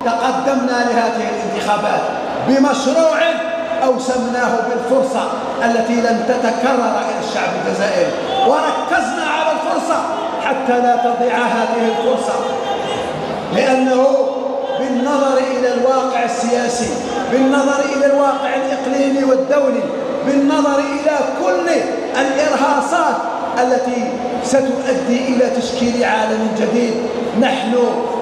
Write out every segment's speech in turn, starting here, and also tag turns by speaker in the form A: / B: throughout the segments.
A: تقدمنا لهذه الانتخابات بمشروع أوسمناه بالفرصة التي لن تتكرر إلى الشعب الجزائري. وركزنا على الفرصة حتى لا تضيع هذه الفرصة. لأنه بالنظر إلى الواقع السياسي بالنظر إلى الواقع الإقليمي والدولي بالنظر إلى كل الإرهاصات التي ستؤدي إلى تشكيل عالم جديد. نحن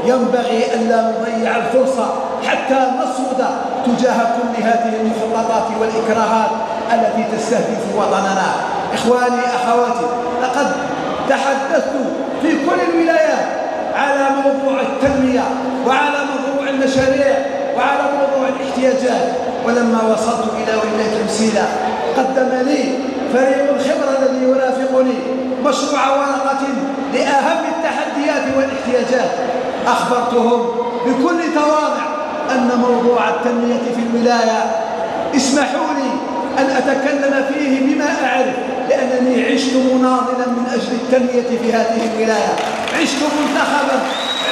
A: ينبغي أن لا نضيع الفرصة حتى نصمد تجاه كل هذه المخططات والإكراهات التي تستهدف وطننا. إخواني أخواتي لقد تحدثت في كل الولايات على موضوع التنمية وعلى موضوع المشاريع وعلى موضوع الاحتياجات. ولما وصلت إلى ولاية مسيلة قدم لي فريق الخبرة الذي يرافقني مشروع ورقة لأهم التحديات والاحتياجات. أخبرتهم بكل تواضع أن موضوع التنمية في الولاية اسمحوا لي أن أتكلم فيه بما أعرف لأنني عشت مناضلا من أجل التنمية في هذه الولاية. عشت منتخبا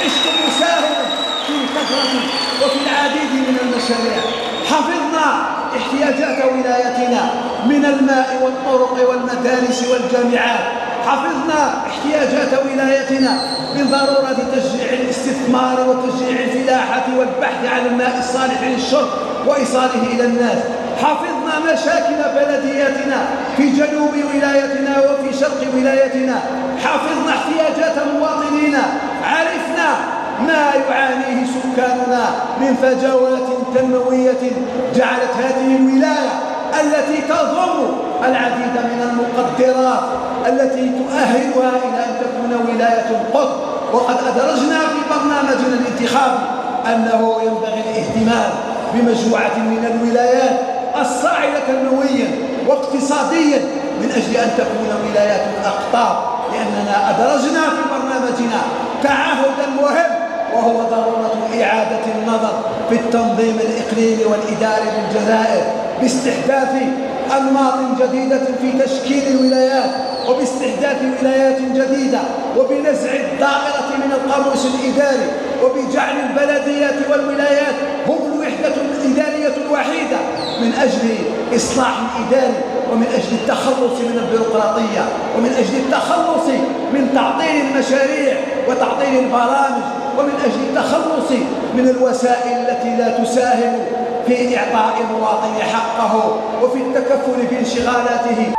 A: عشت مساهما في كثرة وفي العديد من المشاريع. حفظنا احتياجات ولايتنا من الماء والطرق والمدارس والجامعات. حفظنا احتياجات ولايتنا من ضرورة تشجيع الاستثمار وتشجيع الفلاحة والبحث عن الماء الصالح للشرب وإيصاله إلى الناس. حفظنا مشاكل بلدياتنا في جنوب ولايتنا وفي شرق ولايتنا. حفظنا احتياجات مواطنينا. عرفنا ما يعانيه سكاننا من فجوات تنموية جعلت هذه الولاية التي تضم العديد من المقدرات التي تؤهلها إلى أن تكون ولاية قطب وقد أدرجنا في برنامجنا الانتخابي أنه ينبغي الاهتمام بمجموعة من الولايات الصاعدة تنمويا واقتصاديا من أجل أن تكون ولايات الأقطاب. لأننا أدرجنا في برنامجنا تعهدا مهم وهو ضرورة إعادة النظر في التنظيم الإقليمي والإداري للجزائر باستحداث أنماط جديدة في تشكيل وباستحداث ولايات جديدة وبنزع الدائرة من القاموس الإداري وبجعل البلديات والولايات هم الوحدة الإدارية الوحيدة من أجل إصلاح الإداري ومن أجل التخلص من البيروقراطية ومن أجل التخلص من تعطيل المشاريع وتعطيل البرامج ومن أجل التخلص من الوسائل التي لا تساهم في إعطاء المواطن حقه وفي التكفل بانشغالاته.